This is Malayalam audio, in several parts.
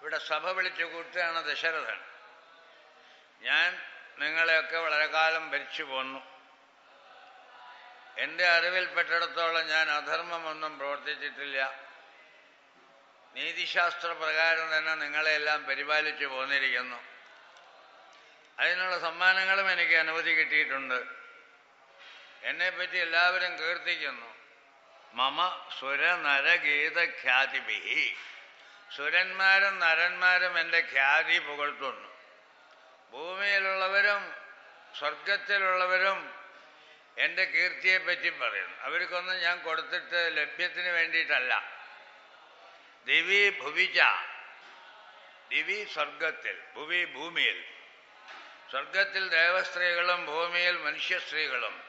ഇവിടെ സഭ വിളിച്ചു കൂട്ടുകയാണ് ദശരഥൻ. ഞാൻ നിങ്ങളെയൊക്കെ വളരെ കാലം ഭരിച്ചു പോന്നു. എന്റെ അറിവിൽപ്പെട്ടിടത്തോളം ഞാൻ അധർമ്മമൊന്നും പ്രവർത്തിച്ചിട്ടില്ല. നീതിശാസ്ത്ര പ്രകാരം തന്നെ നിങ്ങളെല്ലാം പരിപാലിച്ചു പോന്നിരിക്കുന്നു. അതിനുള്ള സമ്മാനങ്ങളും എനിക്ക് അനുമതി കിട്ടിയിട്ടുണ്ട്. എന്നെപ്പറ്റി എല്ലാവരും കീർത്തിക്കുന്നു. മമ സുര നരഗീത ഖ്യാതിഭി. സുരന്മാരും നരന്മാരും എന്റെ ഖ്യാതി പുകഴ്ത്തുന്നു. ഭൂമിയിലുള്ളവരും സ്വർഗത്തിലുള്ളവരും എന്റെ കീർത്തിയെപ്പറ്റി പറയുന്നു. അവർക്കൊന്നും ഞാൻ കൊടുത്തിട്ട് ലഭ്യത്തിന് വേണ്ടിയിട്ടല്ല. ദിവി ഭുവിച്ച ദിവി സ്വർഗത്തിൽ ഭുവി ഭൂമിയിൽ. സ്വർഗത്തിൽ ദേവസ്ത്രീകളും ഭൂമിയിൽ മനുഷ്യസ്ത്രീകളും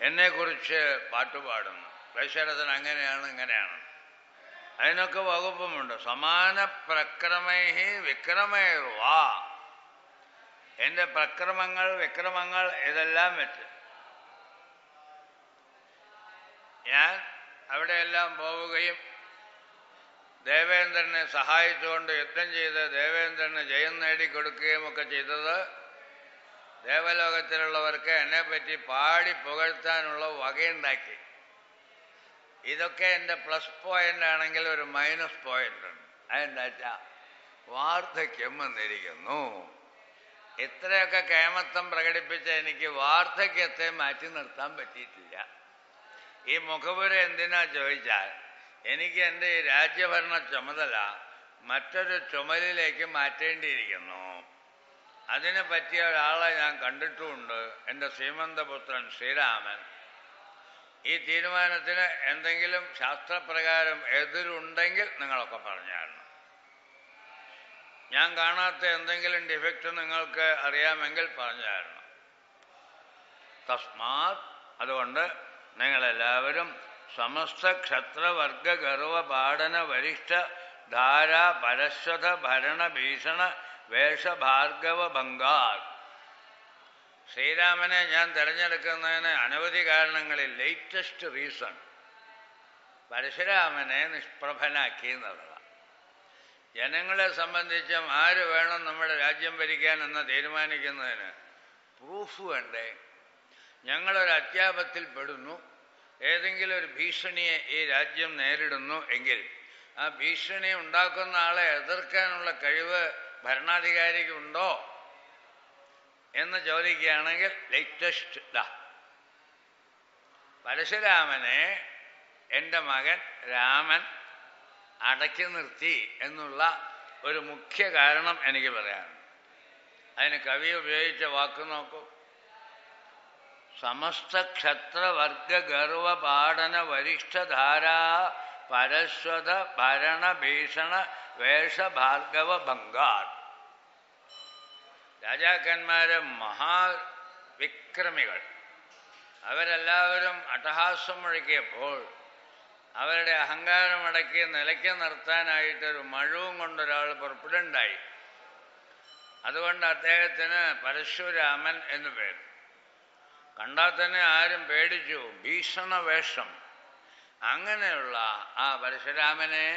എന്നെക്കുറിച്ച് പാട്ടുപാടുന്നു. ദശരഥൻ അങ്ങനെയാണ് ഇങ്ങനെയാണ്. അതിനൊക്കെ വകുപ്പുമുണ്ട്. സമാന പ്രക്രമൈഹി വിക്രമേർവാ. എന്റെ പ്രക്രമങ്ങൾ വിക്രമങ്ങൾ ഇതെല്ലാം വെച്ച്. ഞാൻ അവിടെയെല്ലാം പോവുകയും ദേവേന്ദ്രനെ സഹായിച്ചുകൊണ്ട് യുദ്ധം ചെയ്ത് ദേവേന്ദ്രന് ജയം നേടിക്കൊടുക്കുകയും ഒക്കെ ചെയ്തത് ദേവലോകത്തിലുള്ളവർക്ക് എന്നെപ്പറ്റി പാടി പുകഴ്ത്താനുള്ള വകയുണ്ടാക്കി. ഇതൊക്കെ എന്റെ പ്ലസ് പോയിന്റ് ആണെങ്കിൽ ഒരു മൈനസ് പോയിന്റ് ഉണ്ട്. അതെന്താ വെച്ചാൽ വാർദ്ധക്യം വന്നിരിക്കുന്നു. ഇത്രയൊക്കെ കേമത്വം പ്രകടിപ്പിച്ച എനിക്ക് വാർദ്ധക്യത്തെ മാറ്റി നിർത്താൻ പറ്റിയിട്ടില്ല. ഈ മുഖപുര എന്തിനാ ചോദിച്ചാൽ എനിക്ക് എന്റെ ഈ രാജ്യഭരണ ചുമതല മറ്റൊരു ചുമലിലേക്ക് മാറ്റേണ്ടിയിരിക്കുന്നു. അതിനെ പറ്റിയ ഒരാളെ ഞാൻ കണ്ടിട്ടുമുണ്ട്. എന്റെ ശ്രീമന്തപുത്രൻ ശ്രീരാമൻ. ഈ തീരുമാനത്തിന് എന്തെങ്കിലും ശാസ്ത്രപ്രകാരം എതിരുണ്ടെങ്കിൽ നിങ്ങളൊക്കെ പറഞ്ഞായിരുന്നു ഞാൻ കാണാത്ത എന്തെങ്കിലും ഡിഫക്റ്റ് നിങ്ങൾക്ക് അറിയാമെങ്കിൽ പറഞ്ഞായിരുന്നു തസ്മാത് അതുകൊണ്ട് നിങ്ങളെല്ലാവരും സമസ്ത ക്ഷത്രവർഗ ഗർവ പാടന വരിഷ്ഠ ധാര പരശ്വത ഭരണ ഭീഷണ വേഷഭാർഗവ ഭംഗാർ. ശ്രീരാമനെ ഞാൻ തിരഞ്ഞെടുക്കുന്നതിന് അനവധി കാരണങ്ങളിൽ ലേറ്റസ്റ്റ് റീസൺ പരശുരാമനെ നിഷ്പ്രഭനാക്കി എന്നുള്ളതാണ് ജനങ്ങളെ സംബന്ധിച്ചും ആര് വേണം നമ്മുടെ രാജ്യം ഭരിക്കാൻ എന്ന് തീരുമാനിക്കുന്നതിന് പ്രൂഫ് വേണ്ടേ? ഞങ്ങളൊരു അത്യാപത്തിൽ പെടുന്നു. ഏതെങ്കിലും ഒരു ഭീഷണിയെ ഈ രാജ്യം നേരിടുന്നു എങ്കിൽ ആ ഭീഷണി ഉണ്ടാക്കുന്ന ആളെ എതിർക്കാനുള്ള കഴിവ് ഭരണാധികാരിക്ക് ഉണ്ടോ? എന്ന് ചോദിക്കുകയാണെങ്കിൽ ലേറ്റസ്റ്റ് ദാ പരശുരാമനെ എന്റെ മകൻ രാമൻ അടക്കി നിർത്തി എന്നുള്ള ഒരു മുഖ്യ കാരണം എനിക്ക് പറയാം അതിന് കവി ഉപയോഗിച്ച വാക്ക് നോക്കൂ. സമസ്ത ക്ഷത്രവർഗ ഗർവ പാടന വരിഷ്ഠധാരാ പരശ്വത ഭരണ ഭീഷണ വേഷഭാർഗവ ഭംഗാർ. രാജാക്കന്മാര് മഹാവിക്രമികൾ. അവരെല്ലാവരും അട്ടഹാസം മുഴക്കിയപ്പോൾ അവരുടെ അഹങ്കാരം അഹങ്കാരമടക്കി നിലയ്ക്ക് നിർത്താനായിട്ടൊരു മഴവും കൊണ്ടൊരാൾ പുറപ്പെടുണ്ടായി അതുകൊണ്ട് അദ്ദേഹത്തിന് പരശുരാമൻ എന്ന് പേര്. കണ്ടാൽ തന്നെ ആരും പേടിച്ചു ഭീഷണ വേഷം അങ്ങനെയുള്ള ആ പരശുരാമനെ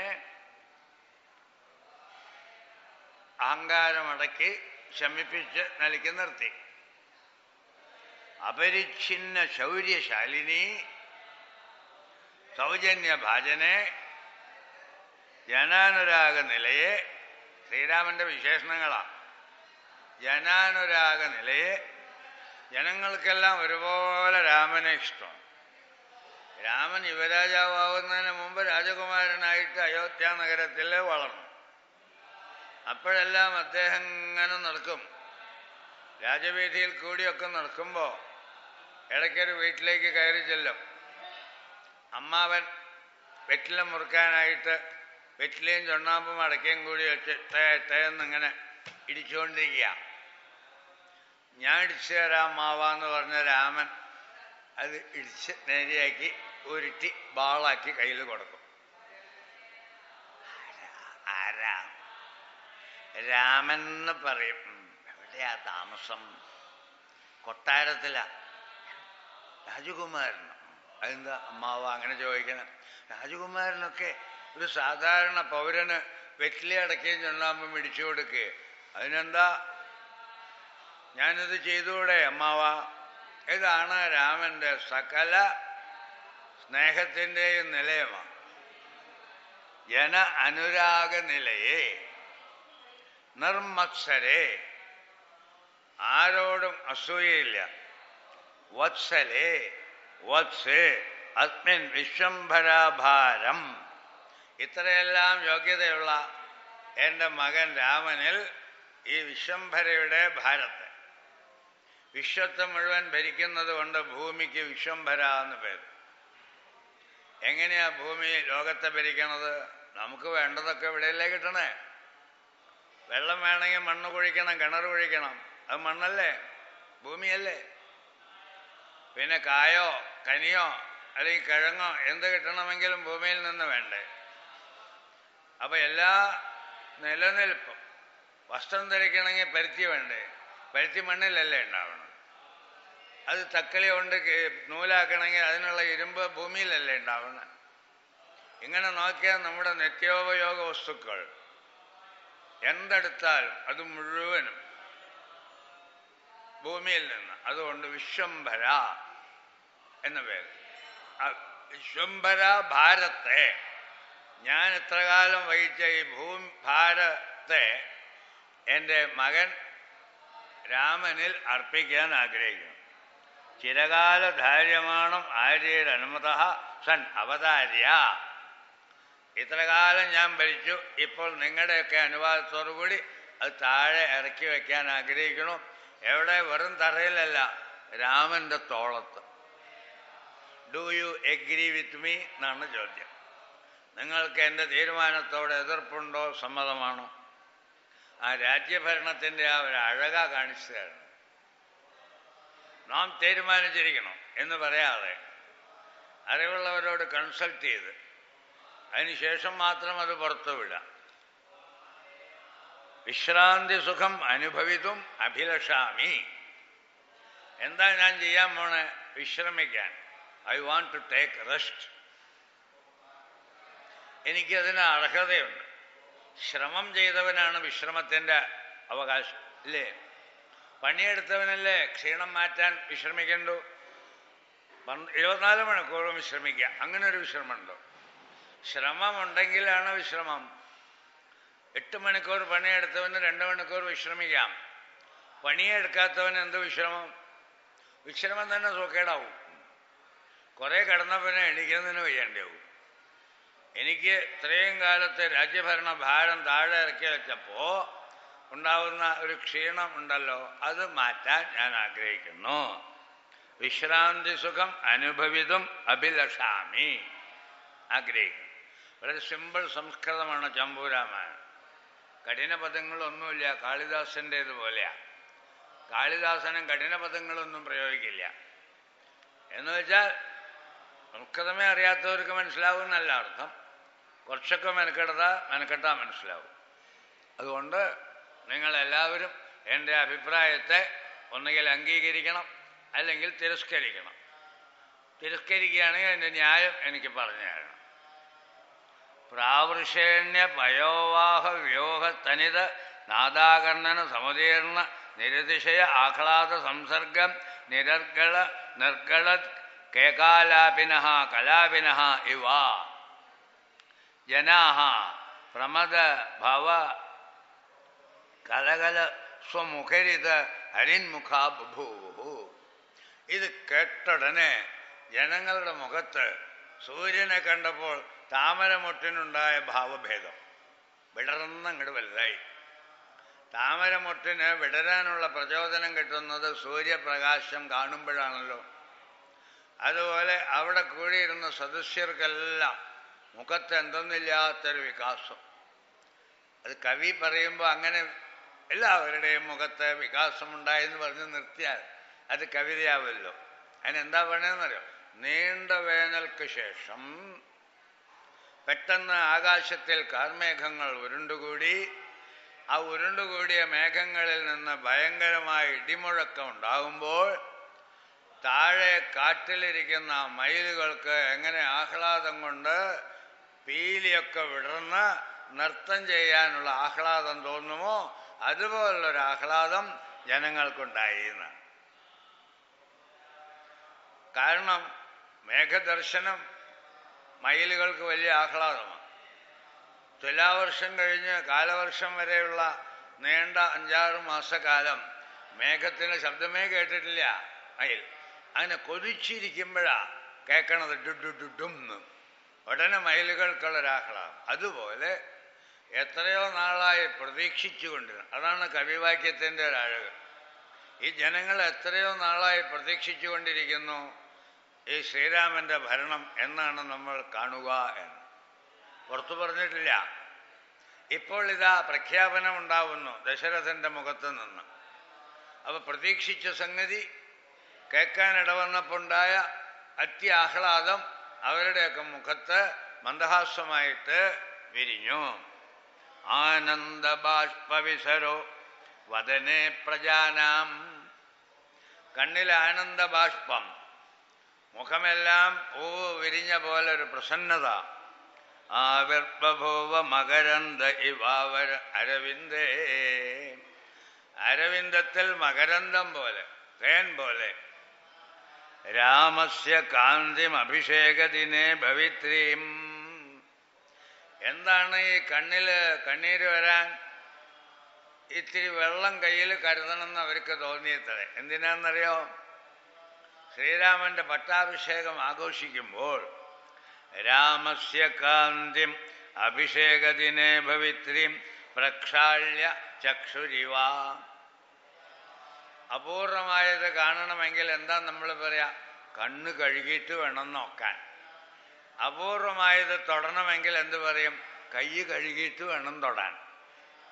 അഹങ്കാരമടക്കി ശമിപ്പിച്ച് നിലയ്ക്ക് നിർത്തി. അപരിച്ഛിന്ന ശൗര്യശാലിനി സൗജന്യ ഭാജനെ ജനാനുരാഗ നിലയെ ശ്രീരാമന്റെ വിശേഷണങ്ങളാണ് ജനാനുരാഗ നിലയെ ജനങ്ങൾക്കെല്ലാം ഒരുപോലെ രാമനെ ഇഷ്ടം. രാമൻ യുവരാജാവുന്നതിന് മുമ്പ് രാജകുമാരനായിട്ട് അയോധ്യ നഗരത്തിൽ വളർന്നു. അപ്പോഴെല്ലാം അദ്ദേഹം ഇങ്ങനെ നടക്കും. രാജവീഥിയിൽ കൂടിയൊക്കെ നടക്കുമ്പോൾ ഇടയ്ക്കൊരു വീട്ടിലേക്ക് കയറി ചെല്ലും. അമ്മാവൻ വെറ്റില മുറുക്കാനായിട്ട് വെറ്റിലയും ചൊണ്ണാമ്പും അടക്കയും കൂടി വെച്ച് ടേന്നിങ്ങനെ ഇടിച്ചുകൊണ്ടിരിക്കുക. ഞാൻ ഇടിച്ചു തരാം മാവാന്ന് പറഞ്ഞ രാമൻ അത് ഇടിച്ച് നേരെയാക്കി ഉരുട്ടി ബാളാക്കി കയ്യിൽ കൊടുക്കും. ആരാ? രാമൻ എന്ന് പറയും എവിടെയാ താമസം? കൊട്ടാരത്തിലാ. രാജകുമാരൻ അതെന്താ അമ്മാവ അങ്ങനെ ചോദിക്കണം? രാജകുമാരനൊക്കെ ഒരു സാധാരണ പൗരന് വെറ്റിലി അടക്കുകയും ചെണ്ണാമ്പം ഇടിച്ചു കൊടുക്കുക അതിനെന്താ? ഞാനിത് ചെയ്തുകൂടെ അമ്മാവ? ഇതാണ് രാമന്റെ സകല സ്നേഹത്തിന്റെയും നിലയമാണ്. ജന അനുരാഗ നിലയെ നിർമത്സരെ. ആരോടും അസൂയയില്ല. വത്സലേ വത്സേ അസ്മിൻ വിശ്വംഭരാഭാരം. ഇത്രയെല്ലാം യോഗ്യതയുള്ള എന്റെ മകൻ രാമനിൽ ഈ വിശ്വംഭരയുടെ ഭാരത്തെ. വിശ്വത്തെ മുഴുവൻ ഭരിക്കുന്നത് കൊണ്ട് ഭൂമിക്ക് വിശ്വംഭര എന്ന് പേര്. എങ്ങനെയാ ഭൂമി ലോകത്തെ ഭരിക്കണത്? നമുക്ക് വേണ്ടതൊക്കെ ഇവിടെയല്ലേ കിട്ടണേ. വെള്ളം വേണമെങ്കിൽ മണ്ണ് കുഴിക്കണം കിണർ കുഴിക്കണം. അത് മണ്ണല്ലേ? ഭൂമിയല്ലേ? പിന്നെ കായോ കനിയോ അല്ലെങ്കിൽ കിഴങ്ങോ എന്ത് കിട്ടണമെങ്കിലും ഭൂമിയിൽ നിന്ന് വേണ്ടേ. അപ്പൊ എല്ലാ നിലനിൽപ്പും വസ്ത്രം ധരിക്കണമെങ്കിൽ പരുത്തി വേണ്ടേ? പരുത്തി മണ്ണിലല്ലേ ഉണ്ടാവണം. അത് തക്കളി കൊണ്ട് നൂലാക്കണമെങ്കിൽ അതിനുള്ള ഇരുമ്പ് ഭൂമിയിലല്ലേ ഉണ്ടാവണം. ഇങ്ങനെ നോക്കിയാൽ നമ്മുടെ നിത്യോപയോഗ വസ്തുക്കൾ എന്തെടുത്താലും അത് മുഴുവനും ഭൂമിയിൽ നിന്ന്. അതുകൊണ്ട് വിശ്വംഭര എന്ന പേര്. വിശ്വംഭര ഭാരത്തെ. ഞാൻ ഇത്രകാലം വഹിച്ച ഈ ഭൂമി ഭാരത്തെ എന്റെ മകൻ രാമനിൽ അർപ്പിക്കാൻ ആഗ്രഹിക്കുന്നു. ചിരകാല ധാര്യമാണം ആര്യയുടെ അനുമത സൻ അവതാര്യ. ഇത്രകാലം ഞാൻ ഭരിച്ചു. ഇപ്പോൾ നിങ്ങളുടെയൊക്കെ അനുവാദത്തോടു കൂടി അത് താഴെ ഇറക്കി വയ്ക്കാൻ ആഗ്രഹിക്കുന്നു. എവിടെ വെറും തറയിലല്ല രാമന്റെ തോളത്ത്. Do you agree with me എന്നാണ് ചോദ്യം. നിങ്ങൾക്ക് എന്റെ തീരുമാനത്തോട് എതിർപ്പുണ്ടോ സമ്മതമാണോ? ആ രാജ്യഭരണത്തിന്റെ ആ ഒരു അഴക കാണിച്ചതാണ് നാം തീരുമാനിച്ചിരിക്കണം എന്ന് പറയാതെ അറിവുള്ളവരോട് കൺസൾട്ട് ചെയ്ത് അതിനുശേഷം മാത്രം അത് പുറത്തു വിടാം. വിശ്രാന്തി സുഖം അനുഭവിതും അഭിലഷാമി. എന്താ ഞാൻ ചെയ്യാൻ പോണേ? വിശ്രമിക്കാൻ. I want to take rest എനിക്കതിന് അർഹതയുണ്ട്. ശ്രമം ചെയ്തവനാണ് വിശ്രമത്തിന്റെ അവകാശം ഇല്ലേ? പണിയെടുത്തവനല്ലേ ക്ഷീണം മാറ്റാൻ വിശ്രമിക്കണ്ടു? ഇരുപത്തിനാല് മണിക്കൂറും വിശ്രമിക്കുക അങ്ങനെ ഒരു വിശ്രമമുണ്ടോ? ശ്രമമുണ്ടെങ്കിലാണ് വിശ്രമം. എട്ട് മണിക്കൂർ പണിയെടുത്തവന് രണ്ട് മണിക്കൂർ വിശ്രമിക്കാം. പണിയെടുക്കാത്തവന് എന്ത് വിശ്രമം? വിശ്രമം തന്നെ സുഖേടാവും കുറെ കിടന്നവനെ എണീക്കുന്നതിന് വയ്യാണ്ടാവും. എനിക്ക് ഇത്രയും കാലത്തെ രാജ്യഭരണ ഭാരം താഴെ ഇറക്കി വെച്ചപ്പോ ഉണ്ടാവുന്ന ഒരു ക്ഷീണം ഉണ്ടല്ലോ അത് മാറ്റാൻ ഞാൻ ആഗ്രഹിക്കുന്നു. വിശ്രാന്തി സുഖം അനുഭവിതും അഭിലഷാമി. ആഗ്രഹിക്കുന്നു. വളരെ സിമ്പിൾ സംസ്കൃതമാണ് ചമ്പൂരാമായണം. കഠിന പദങ്ങളൊന്നുമില്ല കാളിദാസന്റേതുപോലെയാ കാളിദാസനും കഠിന പദങ്ങളൊന്നും പ്രയോഗിക്കില്ല. എന്ന് വെച്ചാൽ സംസ്കൃതമേ അറിയാത്തവർക്ക് മനസ്സിലാവും എന്നല്ല അർത്ഥം. കുറച്ചൊക്കെ മെനക്കെടുത്താൽ മെനക്കെട്ടാൽ മനസ്സിലാവും. അതുകൊണ്ട് നിങ്ങളെല്ലാവരും എന്റെ അഭിപ്രായത്തെ ഒന്നുകിൽ അംഗീകരിക്കണം അല്ലെങ്കിൽ തിരസ്കരിക്കണം. തിരസ്കരിക്കുകയാണെങ്കിൽ അതിന്റെ ന്യായം എനിക്ക് പറഞ്ഞു തരണം. പ്രാവൃഷേണ്യ പയോവാഹ വ്യോഹ തനിത നാദാകർണന സമതീർണ നിരതിശയ ആഹ്ലാദ സംസർഗം നിരർഗള നിർഗള കേകാലാപിന കലാപിന ഇവ. ജനാ പ്രമദ ഭവ കലകല സ്വമുഖരിത ഹരിന്മുഖ ബഭൂവു. ഇത് കേട്ടുടനെ ജനങ്ങളുടെ മുഖത്ത് സൂര്യനെ കണ്ടപ്പോൾ താമരമൊട്ടിനുണ്ടായ ഭാവഭേദം. വിടർന്നങ്ങോട്ട് വലുതായി. താമരമൊട്ടിന് വിടരാനുള്ള പ്രചോദനം കിട്ടുന്നത് സൂര്യപ്രകാശം കാണുമ്പോഴാണല്ലോ. അതുപോലെ അവിടെ കൂടിയിരുന്ന സദസ്യർക്കെല്ലാം മുഖത്ത് എന്തെന്നില്ലാത്തൊരു വികാസം. അത് കവി പറയുമ്പോൾ അങ്ങനെ എല്ലാവരുടെയും മുഖത്ത് വികാസമുണ്ടായെന്ന് പറഞ്ഞ് നിർത്തിയാൽ അത് കവിതയാവല്ലോ. അതിനെന്താ പറയണമെന്നറിയോ നീണ്ട വേനൽക്ക് ശേഷം പെട്ടെന്ന് ആകാശത്തിൽ കാർമേഘങ്ങൾ ഉരുണ്ടുകൂടി. ആ ഉരുണ്ടുകൂടിയ മേഘങ്ങളിൽ നിന്ന് ഭയങ്കരമായ ഇടിമുഴക്കം ഉണ്ടാകുമ്പോൾ താഴെ കാട്ടിലിരിക്കുന്ന മയിലുകൾക്ക് എങ്ങനെ ആഹ്ലാദം കൊണ്ട് പീലിയൊക്കെ വിടർന്ന് നൃത്തം ചെയ്യാനുള്ള ആഹ്ലാദം തോന്നുമോ? അതുപോലുള്ളൊരു ആഹ്ലാദം ജനങ്ങൾക്കുണ്ടായി എന്നാണ് കാരണം മേഘദർശനം മയിലുകൾക്ക് വലിയ ആഹ്ലാദമാണ്. തുലാവർഷം കഴിഞ്ഞ് കാലവർഷം വരെയുള്ള നീണ്ട അഞ്ചാറ് മാസക്കാലം മേഘത്തിന് ശബ്ദമേ കേട്ടിട്ടില്ല മയിൽ. അങ്ങനെ കൊതിച്ചിരിക്കുമ്പോഴാ കേൾക്കണത് ഡുഡുഡുഡുന്ന് ഉടനെ മയിലുകൾക്കുള്ളൊരാഹ്ലാദം. അതുപോലെ എത്രയോ നാളായി പ്രതീക്ഷിച്ചുകൊണ്ടിരുന്നു അതാണ് കവിവാക്യത്തിന്റെ ഒരഴക്. ഈ ജനങ്ങൾ എത്രയോ നാളായി പ്രതീക്ഷിച്ചുകൊണ്ടിരിക്കുന്നു ഈ ശ്രീരാമന്റെ ഭരണം എന്നാണ് നമ്മൾ കാണുക എന്ന്. പുറത്തു പറഞ്ഞിട്ടില്ല. ഇപ്പോൾ ഇതാ പ്രഖ്യാപനം ഉണ്ടാവുന്നു ദശരഥന്റെ മുഖത്ത് നിന്ന്. അപ്പൊ പ്രതീക്ഷിച്ച സംഗതി കേൾക്കാനിടവന്നപ്പോണ്ടായ അത്യാഹ്ലാദം അവരുടെയൊക്കെ മുഖത്ത് മന്ദഹാസമായിട്ട് വിരിഞ്ഞു. ആനന്ദബാഷ്പവിസരോ വദനെ പ്രജാനാം. കണ്ണിൽ ആനന്ദബാഷ്പം. മുഖമെല്ലാം പൂവ് വിരിഞ്ഞ പോലെ ഒരു പ്രസന്നത ആവിർപ്പഭൂവ മകരന്ദ ഇവാവര അരവിന്ദേ. അരവിന്ദത്തിൽ മകരന്തം പോലെ തേൻ പോലെ. രാമസ്യ കാന്തിം അഭിഷേകദിനെ ഭവിത്രീം. എന്താണ് ഈ കണ്ണിൽ കണ്ണീര് വരാൻ? ഇത്തിരി വെള്ളം കയ്യിൽ കരുതണമെന്ന് അവർക്ക് തോന്നിയത്രേ. എന്തിനാണെന്നറിയോ ശ്രീരാമന്റെ പട്ടാഭിഷേകം ആഘോഷിക്കുമ്പോൾ രാമസ്യ കാന്തിം അഭിഷേകദിനെ ഭവിത്രീം പ്രക്ഷാള്യ ചക്ഷുരിവ. അപൂർണമായത് കാണണമെങ്കിൽ എന്താ നമ്മൾ പറയാ? കണ്ണ് കഴുകിയിട്ട് വേണം നോക്കാൻ. അപൂർവമായത് തൊടണമെങ്കിൽ എന്ത് പറയും? കൈ കഴുകിയിട്ട് വേണം തൊടാൻ.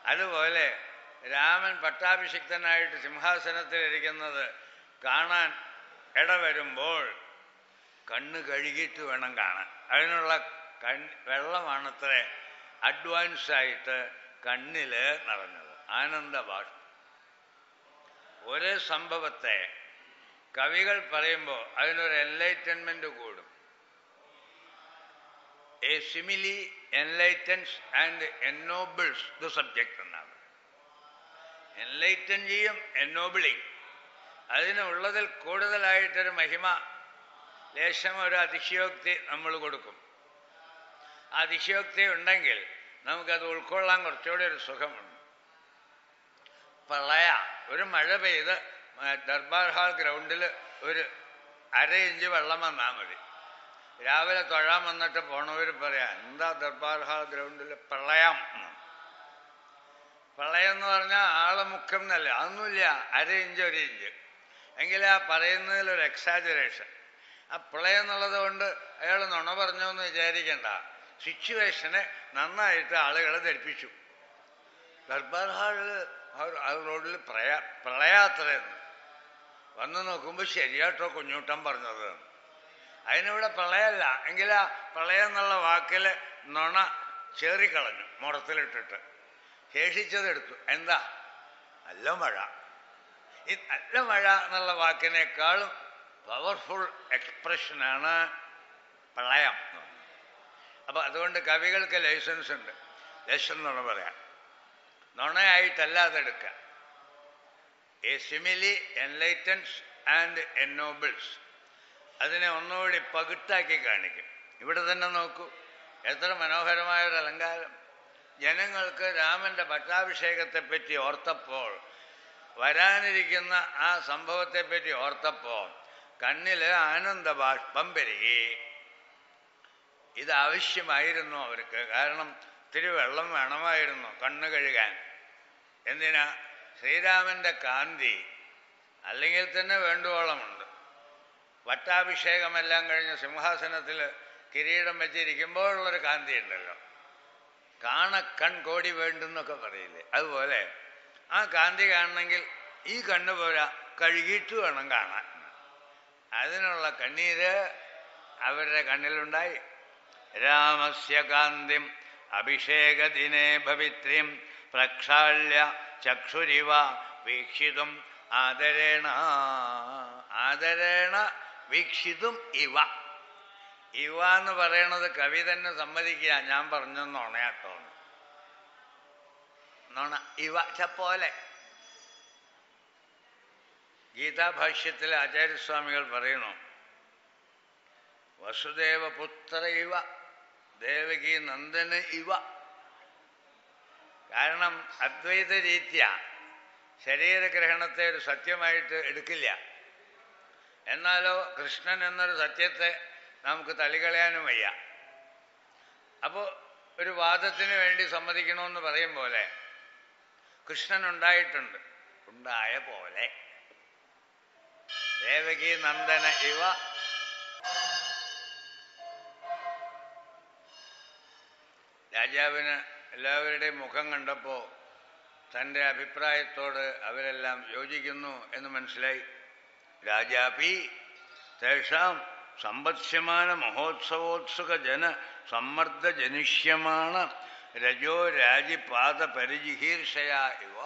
അതുപോലെ രാമൻ പട്ടാഭിഷിക്തനായിട്ട് സിംഹാസനത്തിലിരിക്കുന്നത് കാണാൻ ഇടവരുമ്പോൾ കണ്ണ് കഴുകിയിട്ട് വേണം കാണാൻ. അതിനുള്ള കൺ വെള്ളമാണത്രേ അഡ്വാൻസ് ആയിട്ട് കണ്ണിൽ നിറഞ്ഞത്. ആനന്ദഭാഷ. ഒരേ സംഭവത്തെ കവികൾ പറയുമ്പോൾ അതിനൊരു എൻലൈറ്റൻമെന്റ് കൂടും. A simile enlightens and ennobles the subject എന്നാണ്. എൻലൈറ്റൻ ചെയ്യും എന്നോബിളിങ് അതിനുള്ളതിൽ കൂടുതലായിട്ടൊരു മഹിമ ലേശം ഒരു അതിശയോക്തി നമ്മൾ കൊടുക്കും. അതിശയോക്തി ഉണ്ടെങ്കിൽ നമുക്കത് ഉൾക്കൊള്ളാൻ കുറച്ചുകൂടി ഒരു സുഖമുണ്ട്. പ്രളയ ഒരു മഴ പെയ്ത് ദർബാർ ഹാൾ ഗ്രൗണ്ടിൽ ഒരു അര ഇഞ്ച് വെള്ളം വന്നാൽ മതി. രാവിലെ തൊഴാൻ വന്നിട്ട് പോണവർ പറയാ എന്താ ദർബാർ ഹാൾ ഗ്രൗണ്ടിൽ പ്രളയം? പ്രളയം എന്ന് പറഞ്ഞാൽ ആളെ മുഖം എന്നല്ല അതൊന്നുമില്ല അര ഇഞ്ച് ഒരു ഇഞ്ച്. എങ്കിൽ ആ പറയുന്നതിൽ ഒരു എക്സാജുറേഷൻ ആ പ്രളയം എന്നുള്ളത് കൊണ്ട് അയാൾ നുണ പറഞ്ഞു എന്ന് വിചാരിക്കണ്ട. സിറ്റുവേഷനെ നന്നായിട്ട് ആളുകളെ ധരിപ്പിച്ചു. ദർബാർ ഹാളിൽ ആ റോഡിൽ പ്രയ പ്രളയാത്രയെന്ന്. വന്ന് നോക്കുമ്പോൾ ശരിയാട്ടോ കുഞ്ഞൂട്ടം പറഞ്ഞത്. അതിനിവിടെ പ്രളയമല്ല. എങ്കിൽ ആ പ്രളയം എന്നുള്ള വാക്കിൽ നുണ ചേറിക്കളഞ്ഞു മുറത്തിലിട്ടിട്ട്. ശേഷിച്ചതെടുത്തു. എന്താ? നല്ല മഴ. ഈ നല്ല മഴ എന്നുള്ള വാക്കിനേക്കാളും പവർഫുൾ എക്സ്പ്രഷനാണ് പ്രളയം അപ്പൊ അതുകൊണ്ട് കവികൾക്ക് ലൈസൻസ് ഉണ്ട്. ലക്ഷം നുണ പറയാം. നുണയായിട്ടല്ലാതെ എടുക്കാം a simile enlightens and ennobles അതിനെ ഒന്നുകൂടി പകിട്ടാക്കി കാണിക്കും. ഇവിടെ തന്നെ നോക്കൂ. എത്ര മനോഹരമായ ഒരു അലങ്കാരം. ജനങ്ങൾക്ക് രാമന്റെ പട്ടാഭിഷേകത്തെപ്പറ്റി ഓർത്തപ്പോൾ വരാനിരിക്കുന്ന ആ സംഭവത്തെ സംഭവത്തെപ്പറ്റി ഓർത്തപ്പോ കണ്ണിൽ ആനന്ദബാഷ്പം പെരുകി. ഇത് ആവശ്യമായിരുന്നു അവർക്ക്. കാരണം ഇത്തിരി വെള്ളം വേണമായിരുന്നു കണ്ണു കഴുകാൻ. എന്തിനാ? ശ്രീരാമന്റെ കാന്തി അല്ലെങ്കിൽ തന്നെ വേണ്ടുവോളമുണ്ട്. വട്ടാഭിഷേകമെല്ലാം കഴിഞ്ഞ് സിംഹാസനത്തിൽ കിരീടം വെച്ചിരിക്കുമ്പോഴുള്ളൊരു കാന്തി ഉണ്ടല്ലോ കാണ കോടി വേണ്ടെന്നൊക്കെ പറയില്ലേ? അതുപോലെ ആ കാന്തി കാണണമെങ്കിൽ ഈ കണ്ണു പോരാ കഴുകിയിട്ട് വേണം കാണാൻ. അതിനുള്ള കണ്ണീര് അവരുടെ കണ്ണിലുണ്ടായി. രാമസ്യ കാന്തിം അഭിഷേകദിനെ ഭവിത്രിം പ്രക്ഷാള്യ ചക്ഷുരിവ വീക്ഷിതും ആദരേണ ആദരേണ വീക്ഷിതും ഇവ. ഇവ എന്ന് പറയണത് കവി തന്നെ സമ്മതിക്കുക. ഞാൻ പറഞ്ഞെന്ന് ഉണയാട്ടോ. നുണ. ഇവ പോലെ ഗീതാഭാഷ്യത്തിൽ ആചാര്യസ്വാമികൾ പറയുന്നു വസുദേവപുത്ര ഇവ ദേവകി നന്ദന ഇവ. കാരണം അദ്വൈത രീത്യ. ശരീരഗ്രഹണത്തെ ഒരു സത്യമായിട്ട് എടുക്കില്ല. എന്നാലോ കൃഷ്ണൻ എന്നൊരു സത്യത്തെ നമുക്ക് തള്ളിക്കളയാനും വയ്യ. അപ്പോൾ ഒരു വാദത്തിന് വേണ്ടി സമ്മതിക്കണമെന്ന് പറയും പോലെ കൃഷ്ണൻ ഉണ്ടായിട്ടുണ്ട് ഉണ്ടായ പോലെ. ദേവകി നന്ദന ഇവ. രാജാവിന് എല്ലാവരുടെയും മുഖം കണ്ടപ്പോ തന്റെ അഭിപ്രായത്തോട് അവരെല്ലാം യോജിക്കുന്നു എന്ന് മനസ്സിലായി. രാജാപി തേഷാം സമ്പത്സ്യമാന മഹോത്സവോത്സുക ജന സമ്മർദ്ദ ജനിഷ്യമാണ്. രജോ രാജിപാത പരിജിഹീർഷയ ഇവ.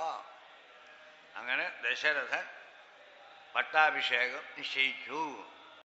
അങ്ങനെ ദശരഥ പട്ടാഭിഷേകം നിശ്ചയിച്ചു.